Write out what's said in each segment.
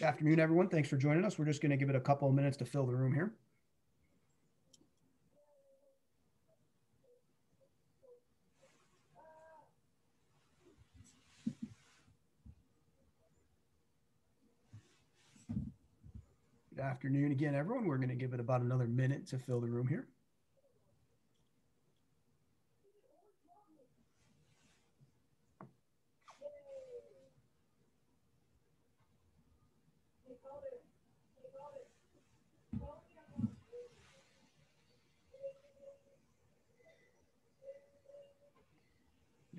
Good afternoon, everyone. Thanks for joining us. We're just going to give it a couple of minutes to fill the room here. Good afternoon again, everyone. We're going to give it about another minute to fill the room here.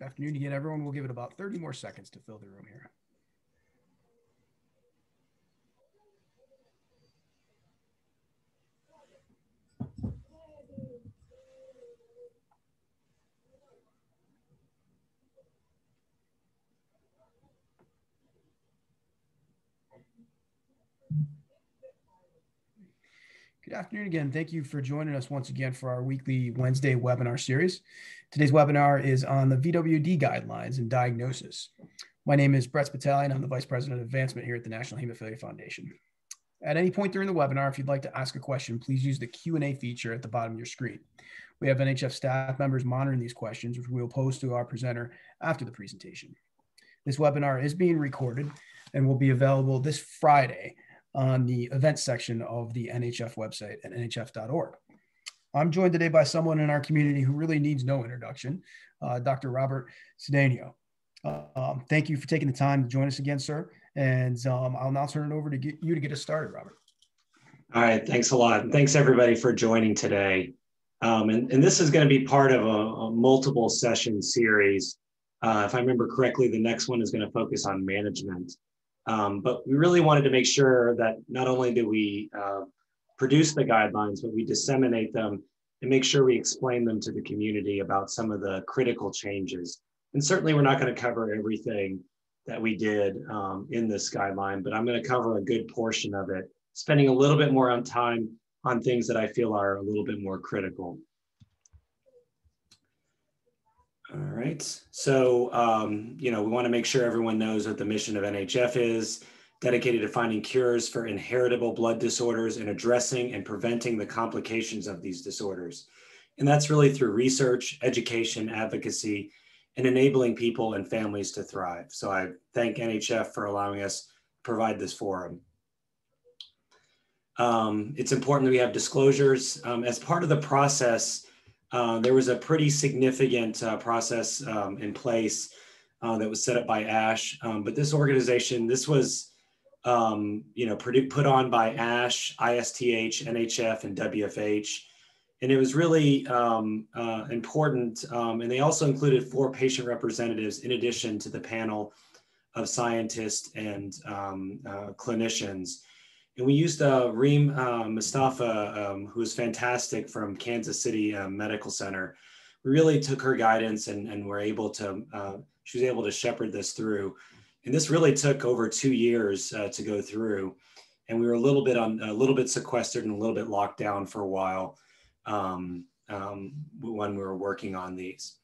Afternoon again, everyone. We'll give it about 30 more seconds to fill the room here. Good afternoon again. Thank you for joining us once again for our weekly Wednesday webinar series. Today's webinar is on the VWD guidelines and diagnosis. My name is Brett Spitalion. I'm the Vice President of Advancement here at the National Hemophilia Foundation. At any point during the webinar, if you'd like to ask a question, please use the Q&A feature at the bottom of your screen. We have NHF staff members monitoring these questions, which we will post to our presenter after the presentation. This webinar is being recorded and will be available this Friday on the events section of the NHF website at nhf.org. I'm joined today by someone in our community who really needs no introduction, uh, Dr. Robert. Uh, um, thank you for taking the time to join us again, sir. And um, I'll now turn it over to you to get us started, Robert. All right, thanks a lot. And thanks everybody for joining today. Um, and, and, this is going to be part of a, a multiple session series. Uh, if I remember correctly, the next one is going to focus on management. Um, but we really wanted to make sure that not only do we uh, produce the guidelines, but we disseminate them and make sure we explain them to the community about some of the critical changes. And certainly we're not going to cover everything that we did um, in this guideline, but I'm going to cover a good portion of it, spending a little bit more on time on things that I feel are a little bit more critical. All right. So, um, you know, we want to make sure everyone knows what the mission of NHF is dedicated to finding cures for inheritable blood disorders and addressing and preventing the complications of these disorders. And that's really through research, education, advocacy, and enabling people and families to thrive. So I thank NHF for allowing us to provide this forum. Um, it's important that we have disclosures. Um, as part of the process, uh, there was a pretty significant uh, process um, in place uh, that was set up by ASH. Um, but this organization, this was, um, you know, put on by ASH, ISTH, NHF, and WFH. And it was really um, uh, important. Um, and they also included four patient representatives in addition to the panel of scientists and um, uh, clinicians. And we used uh, Reem uh, Mustafa, um, who was fantastic from Kansas City uh, Medical Center. We really took her guidance and, and were able to, uh, she was able to shepherd this through. And this really took over two years uh, to go through. And we were a little bit on, a little bit sequestered and a little bit locked down for a while um, um, when we were working on these.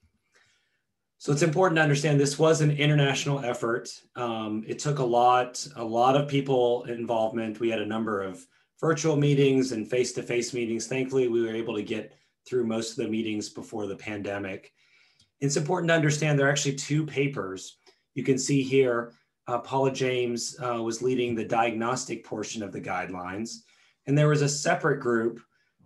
So it's important to understand this was an international effort. Um, it took a lot, a lot of people involvement. We had a number of virtual meetings and face-to-face meetings. Thankfully, we were able to get through most of the meetings before the pandemic. It's important to understand there are actually two papers. You can see here, uh, Paula James uh, was leading the diagnostic portion of the guidelines. And there was a separate group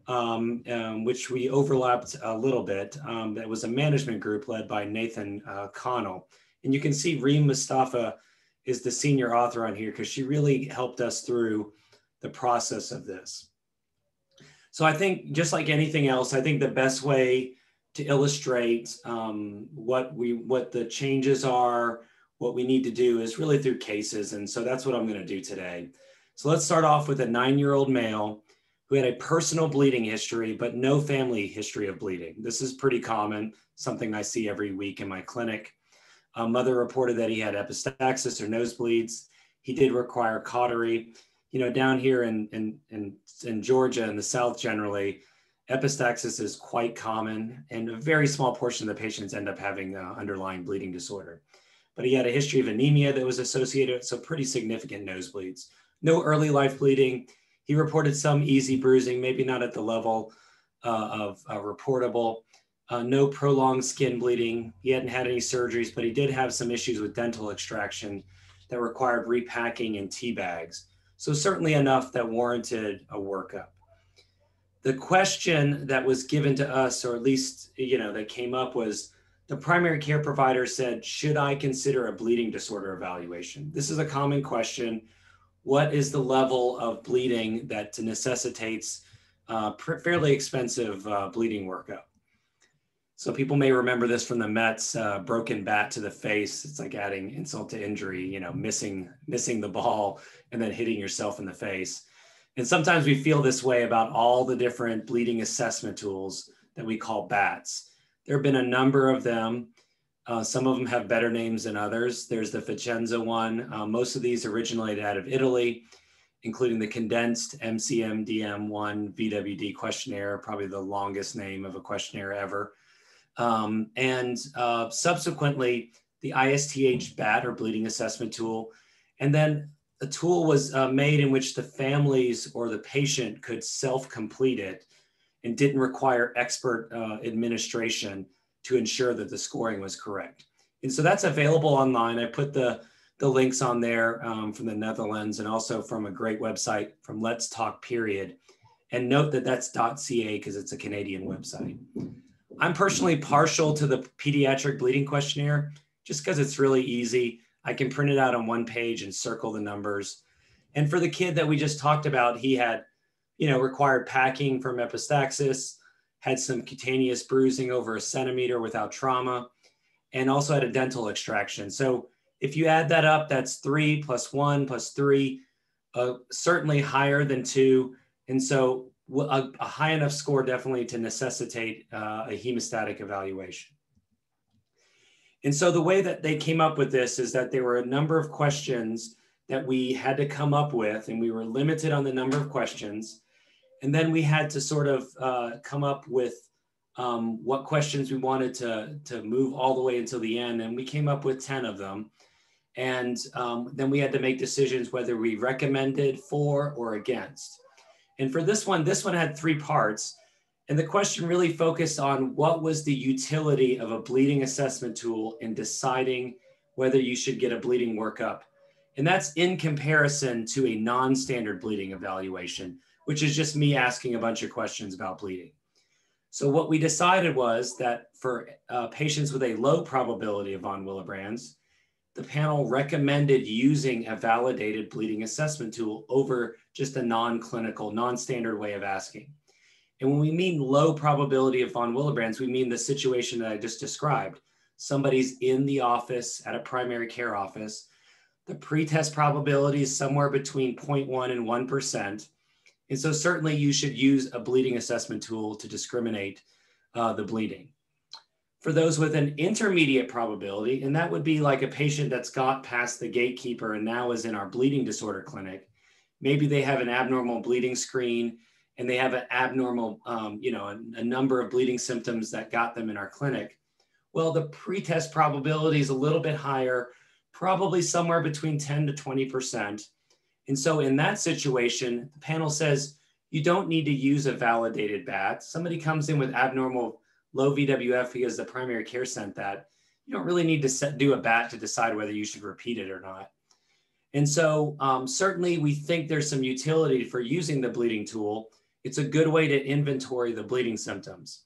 um, um, which we overlapped a little bit. Um, that was a management group led by Nathan uh, Connell. And you can see Reem Mustafa is the senior author on here because she really helped us through the process of this. So I think just like anything else, I think the best way to illustrate um, what we what the changes are, what we need to do is really through cases. And so that's what I'm going to do today. So let's start off with a nine-year-old male who had a personal bleeding history, but no family history of bleeding. This is pretty common, something I see every week in my clinic. A mother reported that he had epistaxis or nosebleeds. He did require cautery. You know, down here in, in, in, in Georgia in the South generally, epistaxis is quite common and a very small portion of the patients end up having uh, underlying bleeding disorder. But he had a history of anemia that was associated, so pretty significant nosebleeds. No early life bleeding. He reported some easy bruising, maybe not at the level uh, of uh, reportable. Uh, no prolonged skin bleeding. He hadn't had any surgeries, but he did have some issues with dental extraction that required repacking in tea bags. So certainly enough that warranted a workup. The question that was given to us, or at least you know that came up, was the primary care provider said, "Should I consider a bleeding disorder evaluation?" This is a common question. What is the level of bleeding that necessitates uh, fairly expensive uh, bleeding workup? So people may remember this from the Mets uh, broken bat to the face. It's like adding insult to injury, you know, missing missing the ball and then hitting yourself in the face. And sometimes we feel this way about all the different bleeding assessment tools that we call BATs. There have been a number of them. Uh, some of them have better names than others. There's the Vicenza one. Uh, most of these originated out of Italy, including the condensed MCMDM1 VWD questionnaire, probably the longest name of a questionnaire ever. Um, and uh, subsequently, the ISTH BAT or bleeding assessment tool. And then a tool was uh, made in which the families or the patient could self complete it and didn't require expert uh, administration to ensure that the scoring was correct. And so that's available online. I put the, the links on there um, from the Netherlands and also from a great website from Let's Talk Period. And note that that's .ca because it's a Canadian website. I'm personally partial to the pediatric bleeding questionnaire just because it's really easy. I can print it out on one page and circle the numbers. And for the kid that we just talked about, he had, you know, required packing from epistaxis, had some cutaneous bruising over a centimeter without trauma, and also had a dental extraction. So if you add that up, that's three plus one plus three, uh, certainly higher than two. And so a, a high enough score definitely to necessitate uh, a hemostatic evaluation. And so the way that they came up with this is that there were a number of questions that we had to come up with, and we were limited on the number of questions. And then we had to sort of uh, come up with um, what questions we wanted to, to move all the way until the end. And we came up with 10 of them. And um, then we had to make decisions whether we recommended for or against. And for this one, this one had three parts. And the question really focused on what was the utility of a bleeding assessment tool in deciding whether you should get a bleeding workup. And that's in comparison to a non standard bleeding evaluation, which is just me asking a bunch of questions about bleeding. So, what we decided was that for uh, patients with a low probability of von Willebrand's, the panel recommended using a validated bleeding assessment tool over just a non-clinical, non-standard way of asking. And when we mean low probability of von Willebrand's, we mean the situation that I just described. Somebody's in the office at a primary care office. The pretest probability is somewhere between 0.1 and 1%. And so certainly you should use a bleeding assessment tool to discriminate uh, the bleeding for those with an intermediate probability, and that would be like a patient that's got past the gatekeeper and now is in our bleeding disorder clinic. Maybe they have an abnormal bleeding screen and they have an abnormal, um, you know, a, a number of bleeding symptoms that got them in our clinic. Well, the pretest probability is a little bit higher, probably somewhere between 10 to 20%. And so in that situation, the panel says you don't need to use a validated BAT. Somebody comes in with abnormal low VWF because the primary care sent that, you don't really need to set, do a bat to decide whether you should repeat it or not. And so um, certainly we think there's some utility for using the bleeding tool. It's a good way to inventory the bleeding symptoms.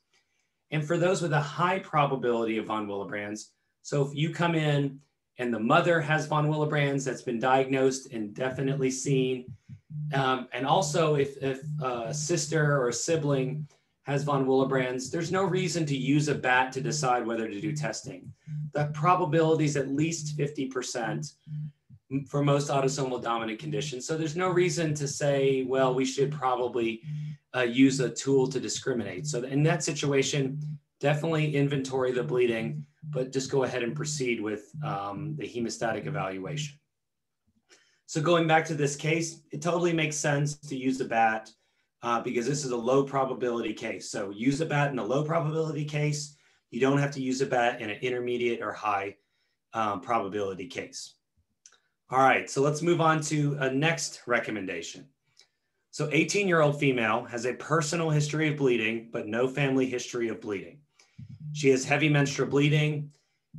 And for those with a high probability of von Willebrand's, so if you come in and the mother has von Willebrand's that's been diagnosed and definitely seen, um, and also if, if a sister or a sibling has von Willebrand's, there's no reason to use a bat to decide whether to do testing. The probability is at least 50% for most autosomal dominant conditions. So there's no reason to say, well, we should probably uh, use a tool to discriminate. So in that situation, definitely inventory the bleeding, but just go ahead and proceed with um, the hemostatic evaluation. So going back to this case, it totally makes sense to use a bat uh, because this is a low probability case. So use a bat in a low probability case. You don't have to use a bat in an intermediate or high um, probability case. All right, so let's move on to a next recommendation. So 18 year old female has a personal history of bleeding, but no family history of bleeding. She has heavy menstrual bleeding.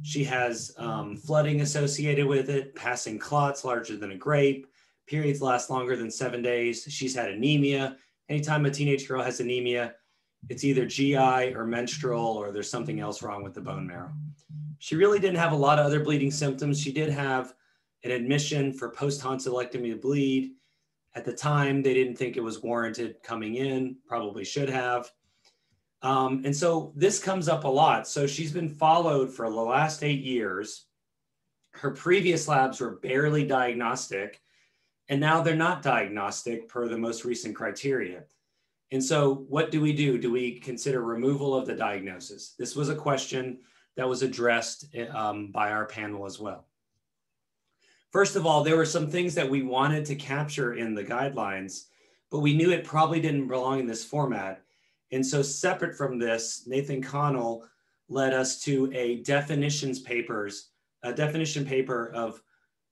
She has um, flooding associated with it, passing clots larger than a grape. Periods last longer than seven days. She's had anemia. Anytime a teenage girl has anemia, it's either GI or menstrual, or there's something else wrong with the bone marrow. She really didn't have a lot of other bleeding symptoms. She did have an admission for post tonsillectomy to bleed. At the time, they didn't think it was warranted coming in, probably should have. Um, and so this comes up a lot. So she's been followed for the last eight years. Her previous labs were barely diagnostic, and now they're not diagnostic per the most recent criteria. And so, what do we do? Do we consider removal of the diagnosis? This was a question that was addressed um, by our panel as well. First of all, there were some things that we wanted to capture in the guidelines, but we knew it probably didn't belong in this format. And so, separate from this, Nathan Connell led us to a definitions papers, a definition paper of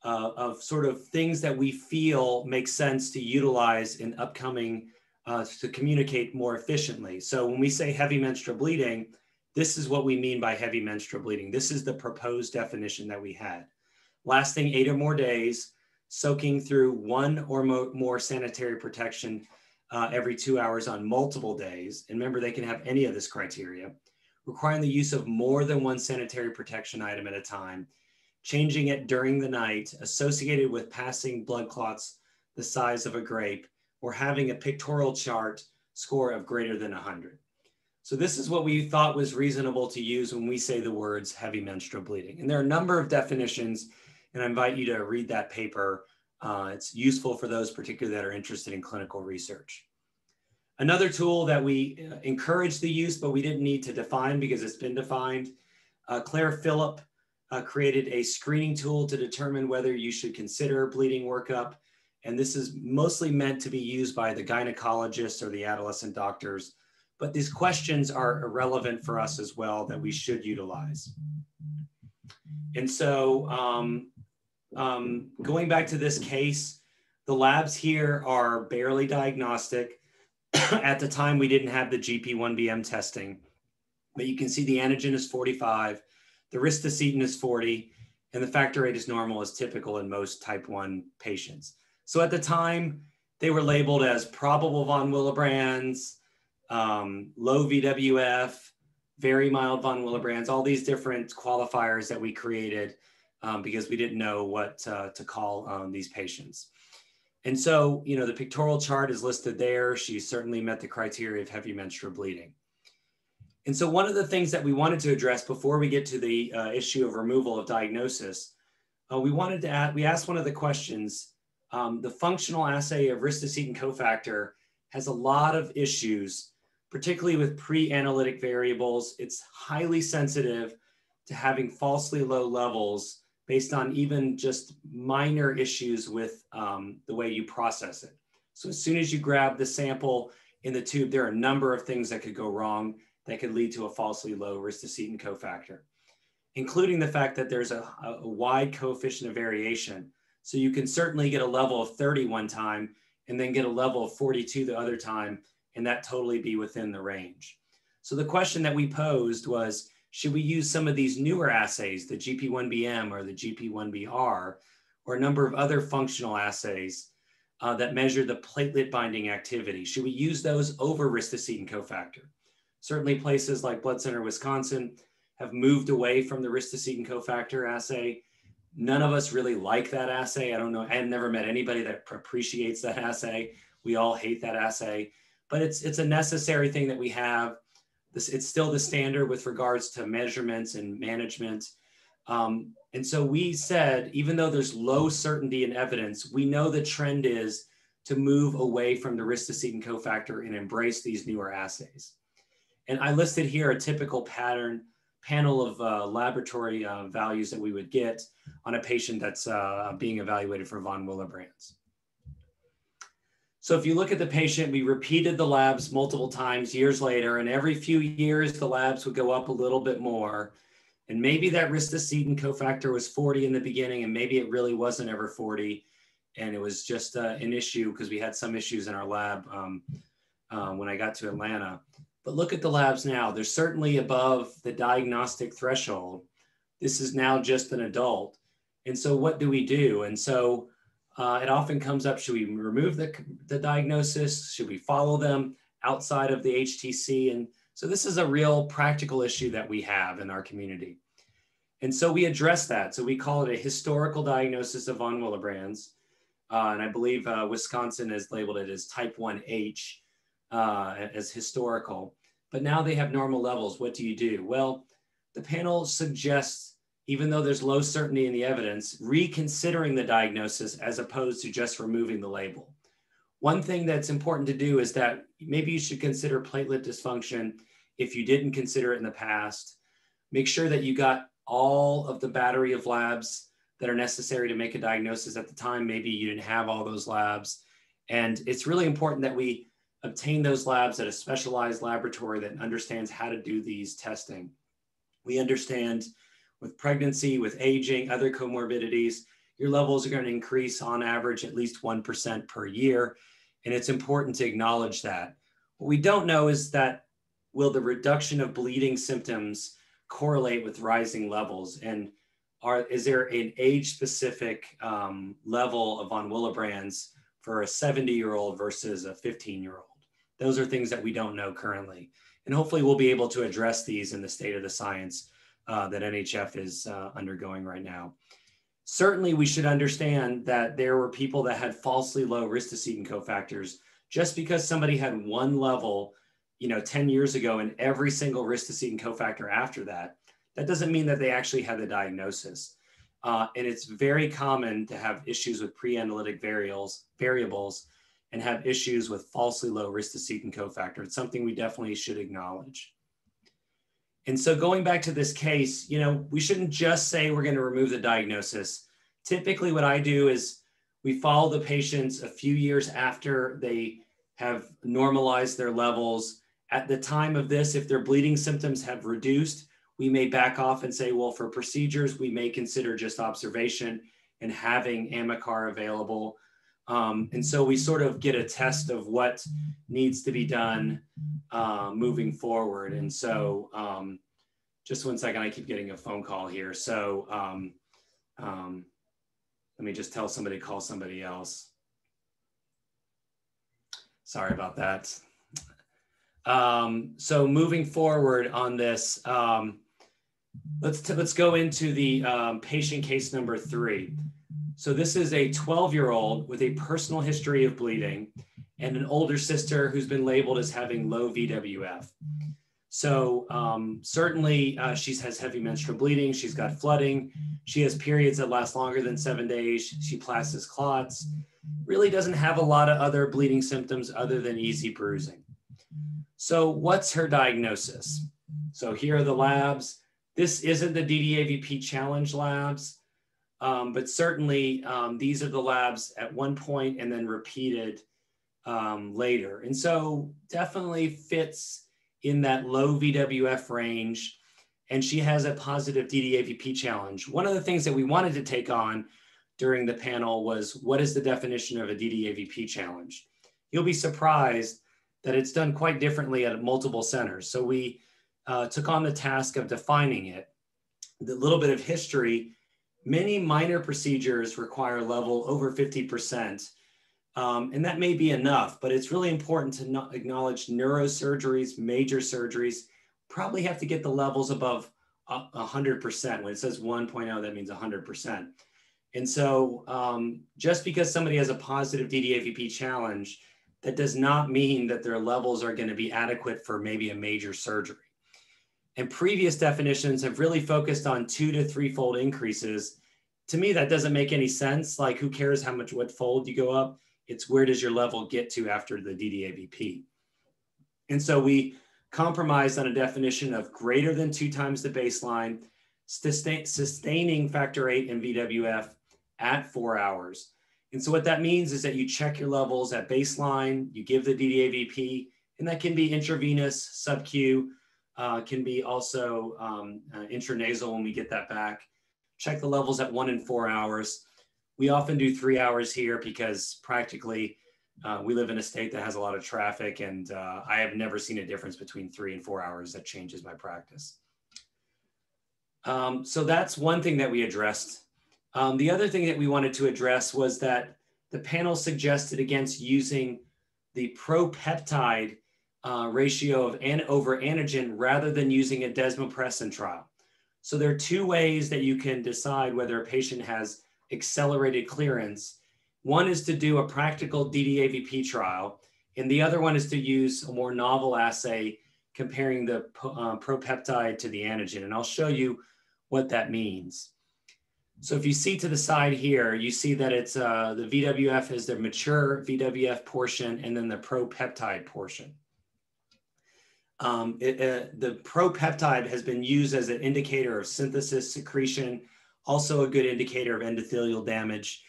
uh, of sort of things that we feel make sense to utilize in upcoming uh, to communicate more efficiently. So when we say heavy menstrual bleeding, this is what we mean by heavy menstrual bleeding. This is the proposed definition that we had. Lasting eight or more days, soaking through one or mo more sanitary protection uh, every two hours on multiple days. And remember, they can have any of this criteria, requiring the use of more than one sanitary protection item at a time, changing it during the night, associated with passing blood clots the size of a grape, or having a pictorial chart score of greater than 100. So this is what we thought was reasonable to use when we say the words heavy menstrual bleeding. And there are a number of definitions, and I invite you to read that paper uh, it's useful for those particularly that are interested in clinical research. Another tool that we uh, encourage the use, but we didn't need to define because it's been defined. Uh, Claire Philipp uh, created a screening tool to determine whether you should consider bleeding workup. And this is mostly meant to be used by the gynecologists or the adolescent doctors. But these questions are irrelevant for us as well that we should utilize. And so um, um, going back to this case, the labs here are barely diagnostic. At the time, we didn't have the GP1BM testing, but you can see the antigen is 45, the ristocetin is 40, and the factor eight is normal as typical in most type 1 patients. So at the time, they were labeled as probable von Willebrand's, um, low VWF, very mild von Willebrand's, all these different qualifiers that we created um, because we didn't know what uh, to call um, these patients. And so, you know, the pictorial chart is listed there. She certainly met the criteria of heavy menstrual bleeding. And so one of the things that we wanted to address before we get to the uh, issue of removal of diagnosis, uh, we wanted to add, we asked one of the questions, um, the functional assay of ristocetin cofactor has a lot of issues, particularly with pre-analytic variables. It's highly sensitive to having falsely low levels based on even just minor issues with um, the way you process it. So as soon as you grab the sample in the tube, there are a number of things that could go wrong that could lead to a falsely low ristocetin cofactor, including the fact that there's a, a wide coefficient of variation. So you can certainly get a level of 30 one time and then get a level of 42 the other time, and that totally be within the range. So the question that we posed was, should we use some of these newer assays, the GP1BM or the GP1BR, or a number of other functional assays uh, that measure the platelet binding activity? Should we use those over ristocetin cofactor? Certainly places like Blood Center Wisconsin have moved away from the ristocetin cofactor assay. None of us really like that assay. I don't know. I've never met anybody that appreciates that assay. We all hate that assay, but it's it's a necessary thing that we have this, it's still the standard with regards to measurements and management. Um, and so we said, even though there's low certainty in evidence, we know the trend is to move away from the ristocetin cofactor and embrace these newer assays. And I listed here a typical pattern panel of uh, laboratory uh, values that we would get on a patient that's uh, being evaluated for von Willebrand's. So if you look at the patient, we repeated the labs multiple times years later, and every few years the labs would go up a little bit more. And maybe that ristocetin cofactor was 40 in the beginning, and maybe it really wasn't ever 40. And it was just uh, an issue because we had some issues in our lab um, uh, when I got to Atlanta. But look at the labs now. They're certainly above the diagnostic threshold. This is now just an adult. And so what do we do? And so uh, it often comes up, should we remove the, the diagnosis? Should we follow them outside of the HTC? And so this is a real practical issue that we have in our community. And so we address that. So we call it a historical diagnosis of von Willebrand's. Uh, and I believe uh, Wisconsin has labeled it as type 1H uh, as historical. But now they have normal levels. What do you do? Well, the panel suggests, even though there's low certainty in the evidence, reconsidering the diagnosis as opposed to just removing the label. One thing that's important to do is that maybe you should consider platelet dysfunction if you didn't consider it in the past. Make sure that you got all of the battery of labs that are necessary to make a diagnosis at the time. Maybe you didn't have all those labs. And it's really important that we obtain those labs at a specialized laboratory that understands how to do these testing. We understand with pregnancy, with aging, other comorbidities, your levels are going to increase on average at least 1% per year. And it's important to acknowledge that. What we don't know is that will the reduction of bleeding symptoms correlate with rising levels? And are, is there an age specific um, level of von Willebrand's for a 70 year old versus a 15 year old? Those are things that we don't know currently. And hopefully we'll be able to address these in the state of the science uh, that NHF is uh, undergoing right now. Certainly we should understand that there were people that had falsely low risk to ristocetin cofactors. Just because somebody had one level, you know, 10 years ago and every single risk to ristocetin cofactor after that, that doesn't mean that they actually had the diagnosis. Uh, and it's very common to have issues with pre-analytic variables, variables and have issues with falsely low risk to ristocetin cofactor. It's something we definitely should acknowledge. And so going back to this case, you know, we shouldn't just say we're going to remove the diagnosis. Typically what I do is we follow the patients a few years after they have normalized their levels. At the time of this, if their bleeding symptoms have reduced, we may back off and say, well, for procedures, we may consider just observation and having Amicar available um, and so we sort of get a test of what needs to be done uh, moving forward. And so um, just one second, I keep getting a phone call here. So um, um let me just tell somebody to call somebody else. Sorry about that. Um, so moving forward on this, um, let's, let's go into the patient case number three. So this is a 12 year old with a personal history of bleeding and an older sister who's been labeled as having low VWF. So um, certainly uh, she has heavy menstrual bleeding. She's got flooding. She has periods that last longer than seven days. She plasses clots. Really doesn't have a lot of other bleeding symptoms other than easy bruising. So what's her diagnosis? So here are the labs. This isn't the DDAVP challenge labs. Um, but certainly um, these are the labs at one point and then repeated um, later. And so definitely fits in that low VWF range. And she has a positive DDAVP challenge. One of the things that we wanted to take on during the panel was what is the definition of a DDAVP challenge? You'll be surprised that it's done quite differently at multiple centers. So we uh, took on the task of defining it. The little bit of history Many minor procedures require a level over 50%. Um, and that may be enough, but it's really important to not acknowledge neurosurgeries, major surgeries, probably have to get the levels above 100%. When it says 1.0, that means 100%. And so um, just because somebody has a positive DDAVP challenge, that does not mean that their levels are going to be adequate for maybe a major surgery. And previous definitions have really focused on two to threefold increases. To me, that doesn't make any sense. Like, who cares how much what fold you go up? It's where does your level get to after the DDAVP? And so we compromised on a definition of greater than two times the baseline, sustain, sustaining factor eight in VWF at four hours. And so what that means is that you check your levels at baseline, you give the DDAVP, and that can be intravenous, sub-Q, uh, can be also um, uh, intranasal when we get that back. Check the levels at one and four hours. We often do three hours here because practically uh, we live in a state that has a lot of traffic, and uh, I have never seen a difference between three and four hours that changes my practice. Um, so that's one thing that we addressed. Um, the other thing that we wanted to address was that the panel suggested against using the propeptide uh, ratio of an over antigen rather than using a desmopressin trial. So there are two ways that you can decide whether a patient has accelerated clearance. One is to do a practical DDAVP trial, and the other one is to use a more novel assay comparing the uh, propeptide to the antigen. And I'll show you what that means. So if you see to the side here, you see that it's uh, the VWF is the mature VWF portion and then the propeptide portion. Um, it, uh, the propeptide has been used as an indicator of synthesis secretion, also a good indicator of endothelial damage.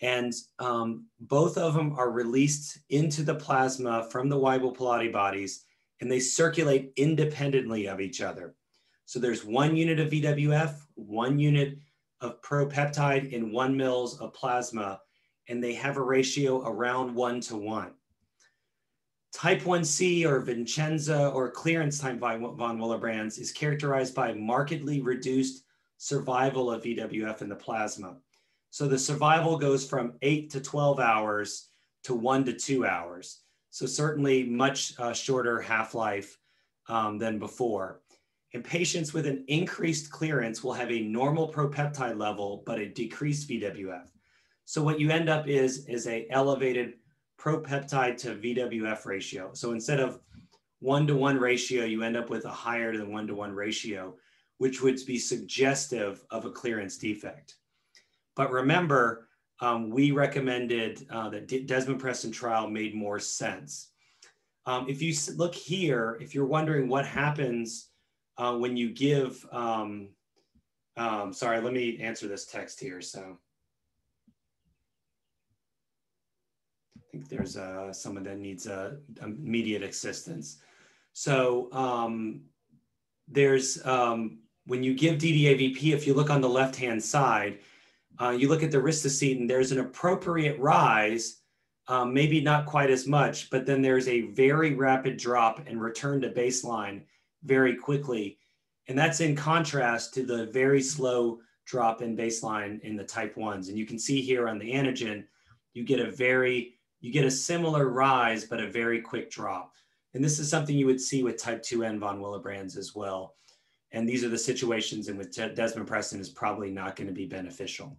And um, both of them are released into the plasma from the Weibel Palade bodies, and they circulate independently of each other. So there's one unit of VWF, one unit of propeptide in one mils of plasma, and they have a ratio around one to one. Type 1C or Vicenza or clearance time von Willebrand's is characterized by markedly reduced survival of VWF in the plasma. So the survival goes from eight to 12 hours to one to two hours. So certainly much uh, shorter half-life um, than before. And patients with an increased clearance will have a normal propeptide level, but a decreased VWF. So what you end up is, is a elevated propeptide to VWF ratio. So instead of one to one ratio, you end up with a higher than one to one ratio, which would be suggestive of a clearance defect. But remember, um, we recommended uh, desmopressin trial made more sense. Um, if you look here, if you're wondering what happens uh, when you give, um, um, sorry, let me answer this text here. So think there's uh, someone that needs uh, immediate assistance. So um, there's, um, when you give DDAVP, if you look on the left-hand side, uh, you look at the ristocetin, there's an appropriate rise, um, maybe not quite as much, but then there's a very rapid drop and return to baseline very quickly. And that's in contrast to the very slow drop in baseline in the type ones. And you can see here on the antigen, you get a very, you get a similar rise, but a very quick drop. And this is something you would see with type 2N von Willebrand's as well. And these are the situations in which desmopressin is probably not going to be beneficial.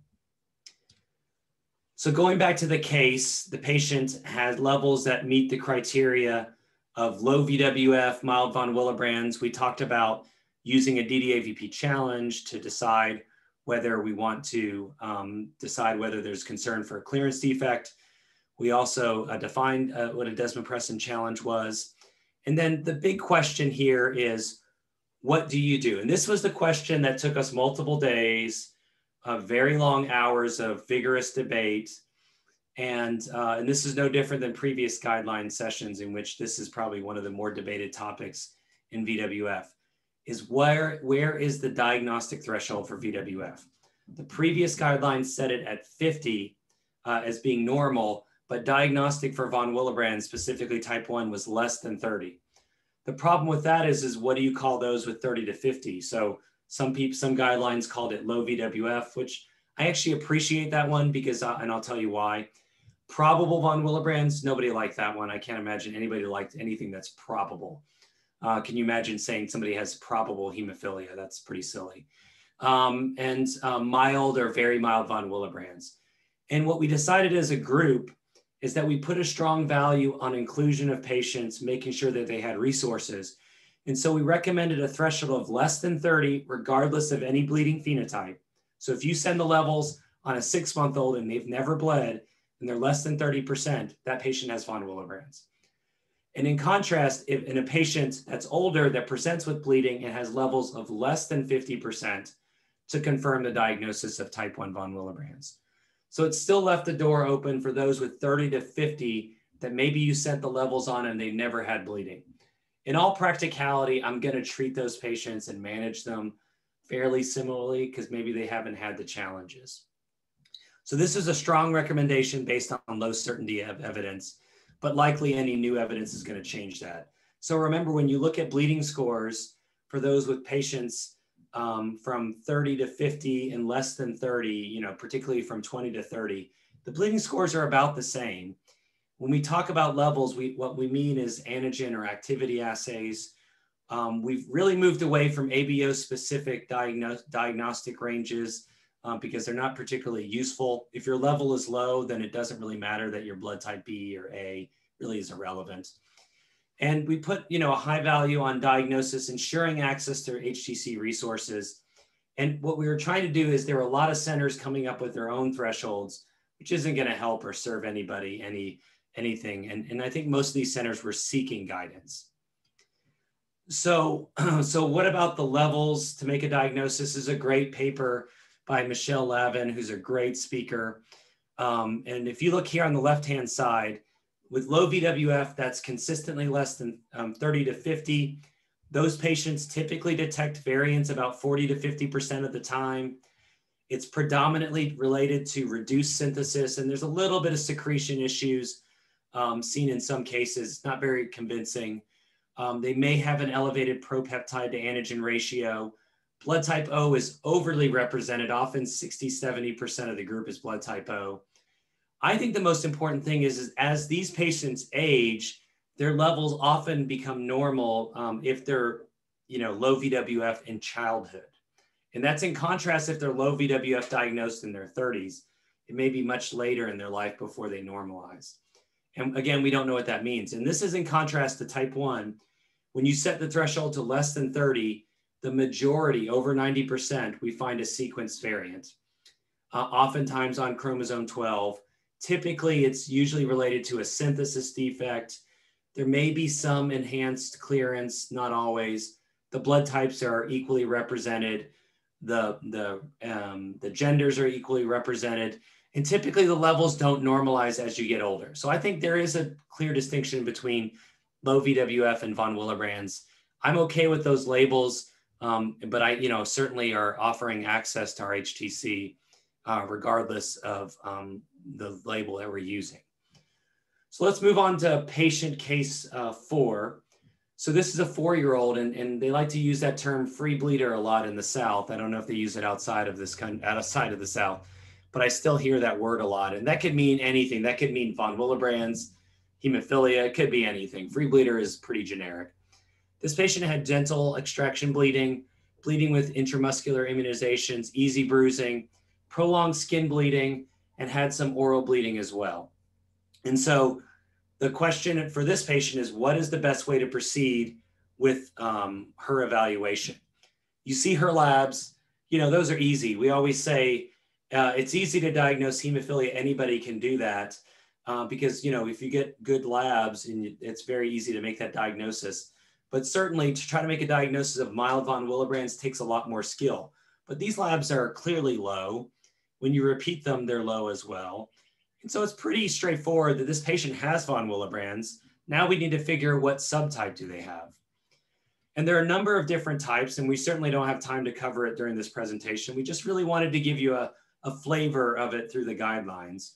So going back to the case, the patient had levels that meet the criteria of low VWF, mild von Willebrand's. We talked about using a DDAVP challenge to decide whether we want to um, decide whether there's concern for a clearance defect. We also uh, defined uh, what a desmopressin challenge was. And then the big question here is, what do you do? And this was the question that took us multiple days, uh, very long hours of vigorous debate. And, uh, and this is no different than previous guideline sessions in which this is probably one of the more debated topics in VWF is where, where is the diagnostic threshold for VWF? The previous guidelines set it at 50 uh, as being normal, but diagnostic for von Willebrand, specifically type 1, was less than 30. The problem with that is, is what do you call those with 30 to 50? So some people, some guidelines called it low VWF, which I actually appreciate that one because, uh, and I'll tell you why. Probable von Willebrand's, nobody liked that one. I can't imagine anybody liked anything that's probable. Uh, can you imagine saying somebody has probable hemophilia? That's pretty silly. Um, and um, mild or very mild von Willebrand's. And what we decided as a group is that we put a strong value on inclusion of patients, making sure that they had resources. And so we recommended a threshold of less than 30, regardless of any bleeding phenotype. So if you send the levels on a six month old and they've never bled and they're less than 30%, that patient has von Willebrand's. And in contrast, if in a patient that's older that presents with bleeding and has levels of less than 50% to confirm the diagnosis of type 1 von Willebrand's. So it still left the door open for those with 30 to 50 that maybe you sent the levels on and they never had bleeding. in all practicality, I'm going to treat those patients and manage them fairly similarly because maybe they haven't had the challenges. So this is a strong recommendation based on low certainty of evidence, but likely any new evidence is going to change that. So remember, when you look at bleeding scores for those with patients um, from 30 to 50 and less than 30, you know, particularly from 20 to 30, the bleeding scores are about the same. When we talk about levels, we, what we mean is antigen or activity assays. Um, we've really moved away from ABO specific diagno diagnostic ranges um, because they're not particularly useful. If your level is low, then it doesn't really matter that your blood type B or A really is irrelevant. And we put, you know, a high value on diagnosis, ensuring access to HTC resources. And what we were trying to do is there were a lot of centers coming up with their own thresholds, which isn't going to help or serve anybody any anything. And, and I think most of these centers were seeking guidance. So, so what about the levels to make a diagnosis is a great paper by Michelle Lavin, who's a great speaker. Um, and if you look here on the left-hand side, with low VWF, that's consistently less than um, 30 to 50. Those patients typically detect variants about 40 to 50% of the time. It's predominantly related to reduced synthesis, and there's a little bit of secretion issues um, seen in some cases, not very convincing. Um, they may have an elevated propeptide to antigen ratio. Blood type O is overly represented. Often 60, 70% of the group is blood type O. I think the most important thing is, is as these patients age, their levels often become normal um, if they're, you know, low VWF in childhood. And that's in contrast if they're low VWF diagnosed in their 30s. It may be much later in their life before they normalize. And again, we don't know what that means. And this is in contrast to type one. When you set the threshold to less than 30, the majority, over 90%, we find a sequence variant, uh, oftentimes on chromosome 12. Typically, it's usually related to a synthesis defect. There may be some enhanced clearance, not always. The blood types are equally represented. The, the, um, the genders are equally represented. And typically the levels don't normalize as you get older. So I think there is a clear distinction between low VWF and von Willebrand's. I'm okay with those labels, um, but I, you know, certainly are offering access to our HTC uh, regardless of um, the label that we're using. So let's move on to patient case uh, four. So this is a four-year-old, and, and they like to use that term free bleeder a lot in the South. I don't know if they use it outside of this kind, outside of the South but I still hear that word a lot. And that could mean anything. That could mean von Willebrand's, hemophilia, it could be anything. Free bleeder is pretty generic. This patient had dental extraction bleeding, bleeding with intramuscular immunizations, easy bruising, prolonged skin bleeding, and had some oral bleeding as well. And so the question for this patient is what is the best way to proceed with um, her evaluation? You see her labs, you know, those are easy. We always say, uh, it's easy to diagnose hemophilia. Anybody can do that uh, because, you know, if you get good labs and it's very easy to make that diagnosis. But certainly to try to make a diagnosis of mild von Willebrand's takes a lot more skill. But these labs are clearly low. When you repeat them, they're low as well. And so it's pretty straightforward that this patient has von Willebrand's. Now we need to figure what subtype do they have. And there are a number of different types, and we certainly don't have time to cover it during this presentation. We just really wanted to give you a, a flavor of it through the guidelines.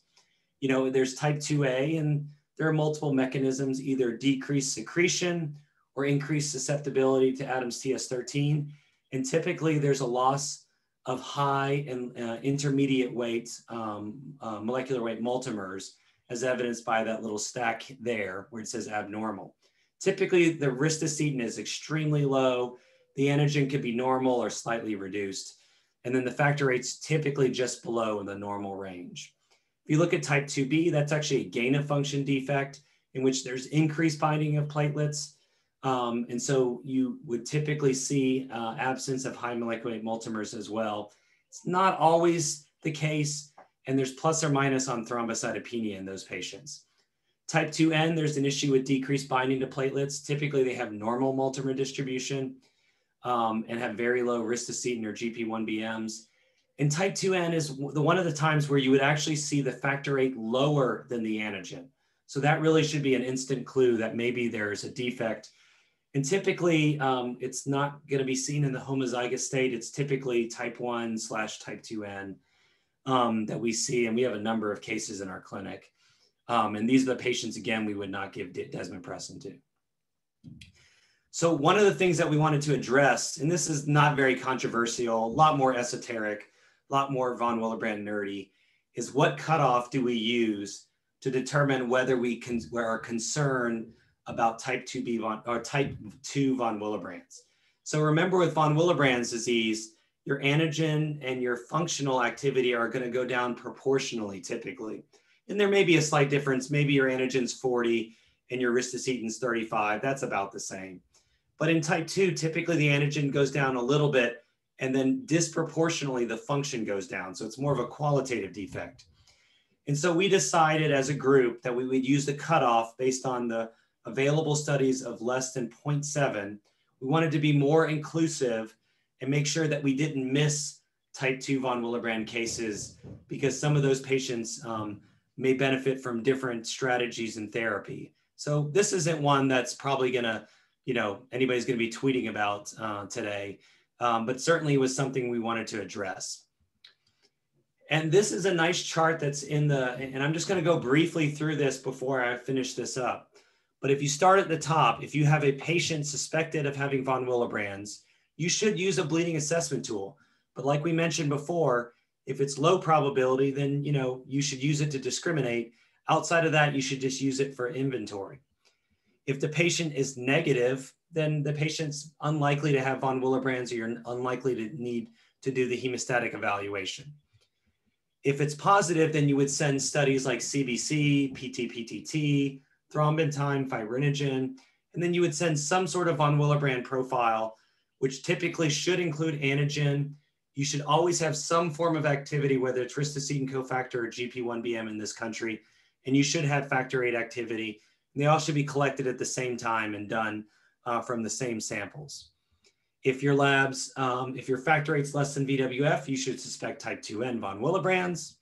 You know, there's type 2A, and there are multiple mechanisms, either decreased secretion or increased susceptibility to ADAMTS13. And typically there's a loss of high and uh, intermediate weight um, uh, molecular weight multimers as evidenced by that little stack there where it says abnormal. Typically the ristocetin is extremely low. The antigen could be normal or slightly reduced. And then the factor eight's typically just below in the normal range. If you look at type 2B, that's actually a gain of function defect in which there's increased binding of platelets. Um, and so you would typically see uh, absence of high molecular weight multimers as well. It's not always the case, and there's plus or minus on thrombocytopenia in those patients. Type 2M, there's an issue with decreased binding to platelets. Typically, they have normal multimer distribution um, and have very low ristocetin or GP1BMs. And type 2N is the one of the times where you would actually see the factor VIII lower than the antigen. So that really should be an instant clue that maybe there's a defect And typically, um, it's not going to be seen in the homozygous state. It's typically type 1 slash type 2N um, that we see. And we have a number of cases in our clinic. Um, and these are the patients, again, we would not give desmopressin to. So one of the things that we wanted to address, and this is not very controversial, a lot more esoteric, a lot more von Willebrand nerdy, is what cutoff do we use to determine whether we can, where our concerned about type 2B von, or type 2 von Willebrands. So remember with von Willebrand's disease, your antigen and your functional activity are going to go down proportionally typically. And there may be a slight difference. Maybe your antigen's 40 and your ristocetin's 35. That's about the same. But in type 2, typically the antigen goes down a little bit and then disproportionately the function goes down. So it's more of a qualitative defect. And so we decided as a group that we would use the cutoff based on the available studies of less than 0.7. We wanted to be more inclusive and make sure that we didn't miss type 2 von Willebrand cases because some of those patients um, may benefit from different strategies in therapy. So this isn't one that's probably going to, you know, anybody's going to be tweeting about uh, today, um, but certainly was something we wanted to address. And this is a nice chart that's in the, and I'm just going to go briefly through this before I finish this up. But if you start at the top, if you have a patient suspected of having von Willebrand's, you should use a bleeding assessment tool. But like we mentioned before, if it's low probability, then you know you should use it to discriminate. Outside of that, you should just use it for inventory. If the patient is negative, then the patient's unlikely to have von Willebrand's or you're unlikely to need to do the hemostatic evaluation. If it's positive, then you would send studies like CBC, PT-PTT, thrombin time, fibrinogen, and then you would send some sort of von Willebrand profile, which typically should include antigen. You should always have some form of activity, whether it's ristocetin cofactor or GP1BM in this country, and you should have factor VIII activity. And they all should be collected at the same time and done uh, from the same samples. If your labs, um, if your factor is less than VWF, you should suspect type 2N von Willebrand's.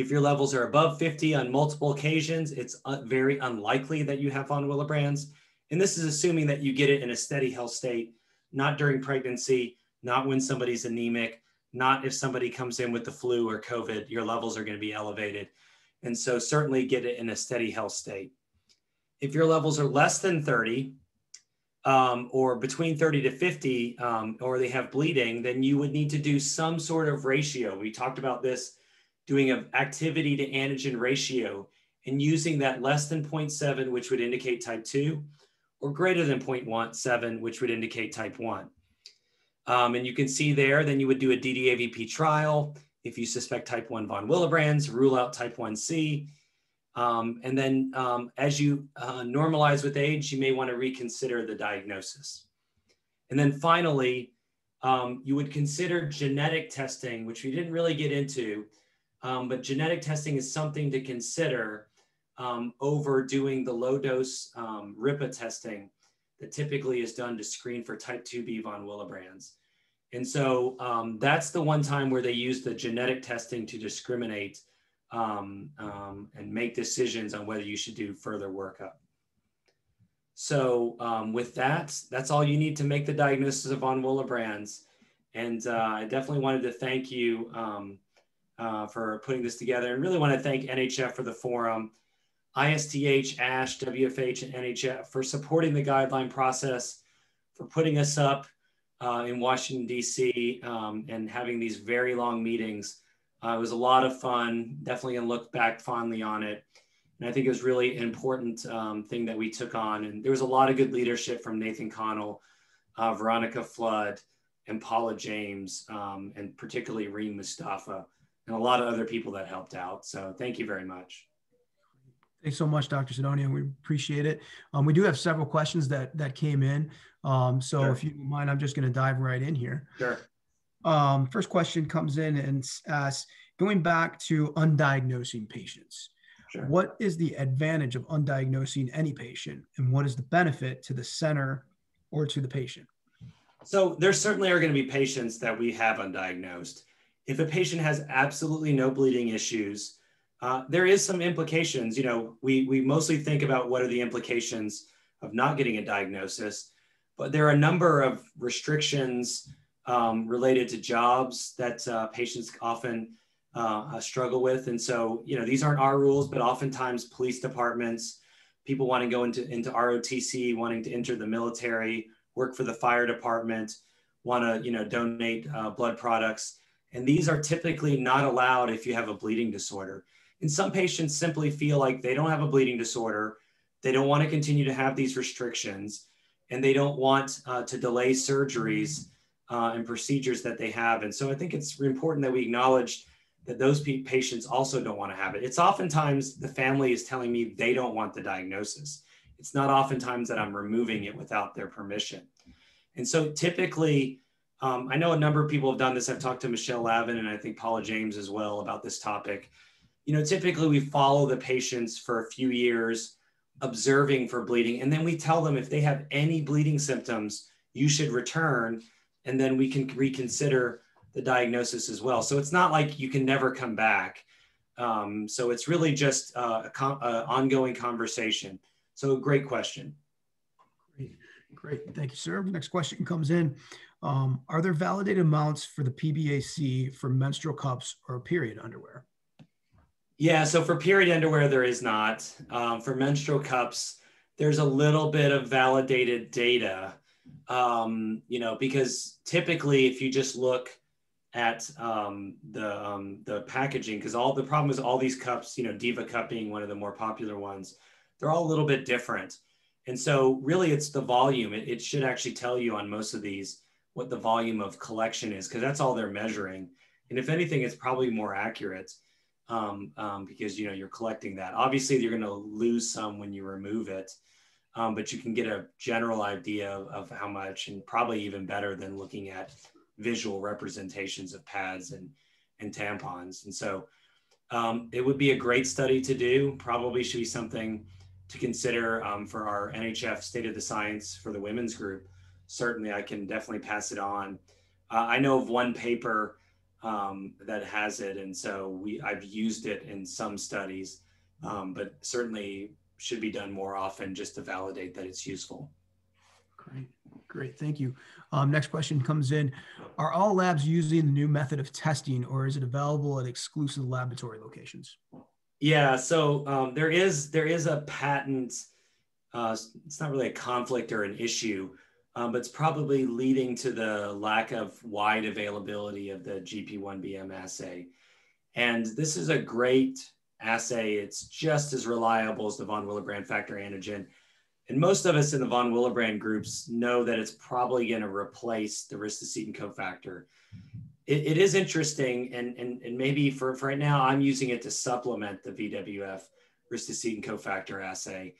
If your levels are above 50 on multiple occasions, it's uh, very unlikely that you have von Willebrand's. And this is assuming that you get it in a steady health state, not during pregnancy, not when somebody's anemic, not if somebody comes in with the flu or COVID, your levels are going to be elevated. And so certainly get it in a steady health state. If your levels are less than 30, um, or between 30 to 50, um, or they have bleeding, then you would need to do some sort of ratio. We talked about this doing an activity to antigen ratio and using that less than 0.7, which would indicate type 2, or greater than 0.17, which would indicate type 1. Um, and you can see there, then you would do a DDAVP trial. If you suspect type 1 von Willebrand's, rule out type 1C. Um, and then um, as you uh, normalize with age, you may want to reconsider the diagnosis. And then finally, um, you would consider genetic testing, which we didn't really get into, um, but genetic testing is something to consider um, over doing the low dose um, RIPA testing that typically is done to screen for type 2B von Willebrand's. And so that's the one time where they use the genetic testing to discriminate um, um, and make decisions on whether you should do further workup. So um, with that, that's all you need to make the diagnosis of von Willebrand's. And uh, I definitely wanted to thank you um, uh, for putting this together and really want to thank NHF for the forum, ISTH, ASH, WFH, and NHF for supporting the guideline process, for putting us up uh, in Washington, DC, um, and having these very long meetings uh, it was a lot of fun. Definitely gonna look back fondly on it. And I think it was really an important um, thing that we took on. And there was a lot of good leadership from Nathan Connell, uh, Veronica Flood, and Paula James, um, and particularly Reem Mustafa, and a lot of other people that helped out. So thank you very much. Thanks so much, Dr. Sidonio. We appreciate it. Um, we do have several questions that that came in. Um, so sure. if you mind, I'm just going to dive right in here. Sure. Um, first question comes in and asks, going back to undiagnosing patients, sure. what is the advantage of undiagnosing any patient and what is the benefit to the center or to the patient? So there certainly are going to be patients that we have undiagnosed. If a patient has absolutely no bleeding issues, uh, there is some implications. You know, we, we mostly think about what are the implications of not getting a diagnosis, but there are a number of restrictions um, related to jobs that uh, patients often uh, struggle with. And so, you know, these aren't our rules, but oftentimes police departments, people want to go into, into ROTC, wanting to enter the military, work for the fire department, want to, you know, donate uh, blood products. And these are typically not allowed if you have a bleeding disorder. And some patients simply feel like they don't have a bleeding disorder. They don't want to continue to have these restrictions and they don't want uh, to delay surgeries uh, and procedures that they have. And so I think it's important that we acknowledge that those patients also don't want to have it. It's oftentimes the family is telling me they don't want the diagnosis. It's not oftentimes that I'm removing it without their permission. And so typically, um, I know a number of people have done this. I've talked to Michelle Lavin and I think Paula James as well about this topic. You know, typically we follow the patients for a few years, observing for bleeding, and then we tell them if they have any bleeding symptoms, you should return, and then we can reconsider the diagnosis as well. So it's not like you can never come back. Um, so it's really just uh, a, a ongoing conversation. So great question. Great, great. Thank you, sir. Next question comes in. Um, are there validated amounts for the PBAC for menstrual cups or period underwear? Yeah, so for period underwear, there is not. Um, for menstrual cups, there's a little bit of validated data, um, you know, because typically if you just look at um, the um, the packaging because all the problem is all these cups, you know, Diva Cup being one of the more popular ones, they're all a little bit different. And so really it's the volume. It, it should actually tell you on most of these what the volume of collection is because that's all they're measuring. And if anything, it's probably more accurate um, um, because you know you're collecting that. Obviously, you're going to lose some when you remove it, um, but you can get a general idea of, of how much, and probably even better than looking at visual representations of pads and, and tampons. And so um, it would be a great study to do, probably should be something to consider um, for our NHF State of the Science for the women's group. Certainly, I can definitely pass it on. Uh, I know of one paper um, that has it, and so we I've used it in some studies, um, but certainly should be done more often just to validate that it's useful. Great, great, thank you. Um, next question comes in: Are all labs using the new method of testing, or is it available at exclusive laboratory locations? Yeah, so um, there is there is a patent. Uh, it's not really a conflict or an issue, um, but it's probably leading to the lack of wide availability of the GP1BM assay. And this is a great assay. It's just as reliable as the von Willebrand factor antigen. And most of us in the von Willebrand groups know that it's probably going to replace the ristocetin cofactor. It, it is interesting, and, and, and maybe for, for right now, I'm using it to supplement the VWF ristocetin cofactor assay.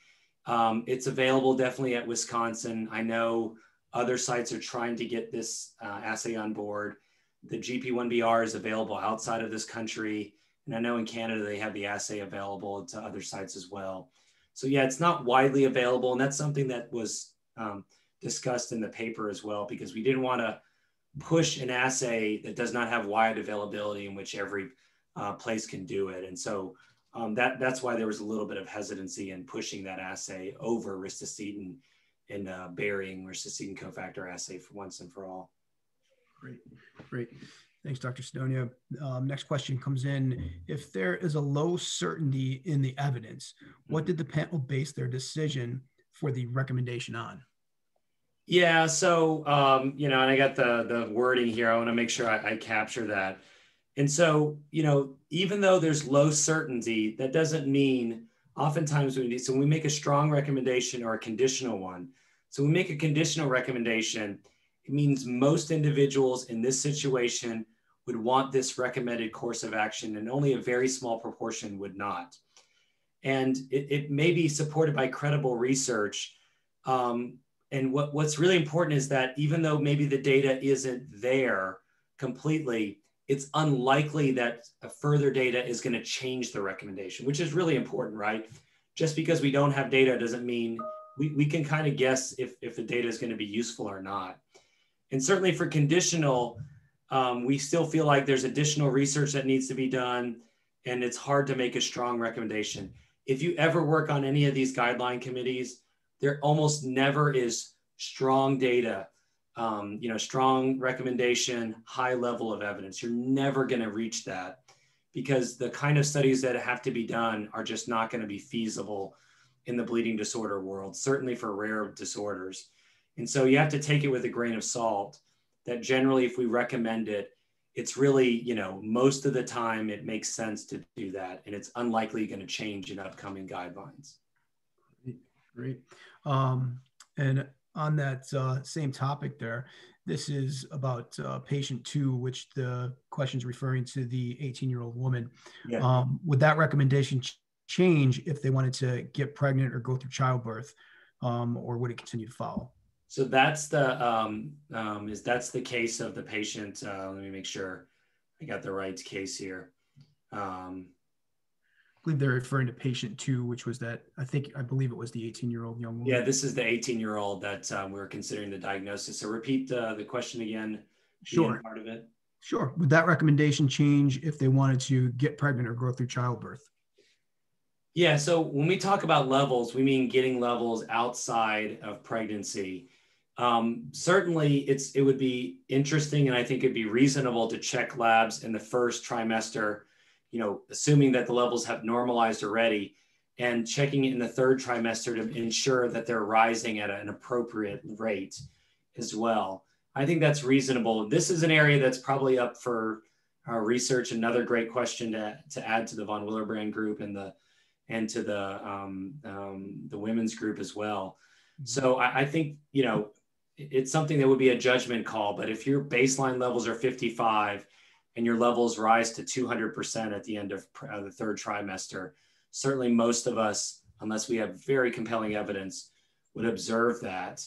Um, it's available definitely at Wisconsin. I know other sites are trying to get this uh, assay on board. The GP1BR is available outside of this country. And I know in Canada, they have the assay available to other sites as well. So yeah, it's not widely available. And that's something that was um, discussed in the paper as well, because we didn't want to push an assay that does not have wide availability in which every uh, place can do it. And so um, that, that's why there was a little bit of hesitancy in pushing that assay over ristocetin and uh, burying ristocetin cofactor assay for once and for all. Great, great. Thanks, Dr. Sidonio. Um, next question comes in. If there is a low certainty in the evidence, what did the panel base their decision for the recommendation on? Yeah, so um, you know, and I got the the wording here. I want to make sure I, I capture that. And so, you know, even though there's low certainty, that doesn't mean oftentimes when we need, so when we make a strong recommendation or a conditional one. So we make a conditional recommendation, it means most individuals in this situation would want this recommended course of action and only a very small proportion would not. And it, it may be supported by credible research. Um, and what, what's really important is that even though maybe the data isn't there completely, it's unlikely that further data is going to change the recommendation, which is really important, right? Just because we don't have data doesn't mean we, we can kind of guess if, if the data is going to be useful or not. And certainly for conditional, um, we still feel like there's additional research that needs to be done, and it's hard to make a strong recommendation. If you ever work on any of these guideline committees, there almost never is strong data, um, you know, strong recommendation, high level of evidence. You're never going to reach that because the kind of studies that have to be done are just not going to be feasible in the bleeding disorder world, certainly for rare disorders. And so you have to take it with a grain of salt that generally, if we recommend it, it's really, you know, most of the time it makes sense to do that. And it's unlikely going to change in upcoming guidelines. Great. Great. Um, and on that uh, same topic there, this is about uh, patient two, which the question is referring to the 18 year old woman. Yeah. Um, would that recommendation ch- change if they wanted to get pregnant or go through childbirth, um, or would it continue to follow? So that's the um, um, is that's the case of the patient. Uh, let me make sure I got the right case here. Um, believe they're referring to patient two, which was that I think I believe it was the 18 year old young woman. Yeah, this is the 18 year old that um, we're considering the diagnosis. So repeat uh, the question again. Sure. Part of it. Sure. Would that recommendation change if they wanted to get pregnant or go through childbirth? Yeah. So when we talk about levels, we mean getting levels outside of pregnancy. Um, certainly, it's it would be interesting, and I think it'd be reasonable to check labs in the first trimester. You know, assuming that the levels have normalized already, and checking in the third trimester to ensure that they're rising at an appropriate rate as well. I think that's reasonable. This is an area that's probably up for our research. Another great question to, to add to the von Willebrand group and the and to the um, um, the women's group as well. Mm-hmm. So I, I think you know it's something that would be a judgment call. But if your baseline levels are 55 and your levels rise to 200% at the end of uh, the third trimester, certainly most of us, unless we have very compelling evidence, would observe that,